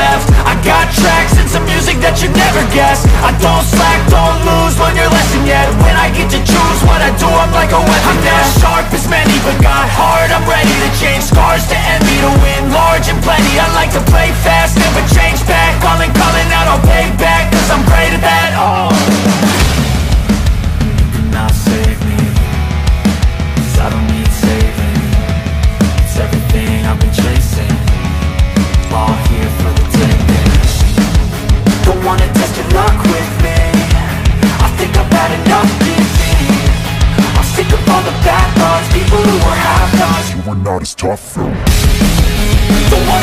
left. I got tracks and some music that you never guessed I don't slack, don't lose, learn your all the bad thoughts. People who are half-nots You are not as tough. The one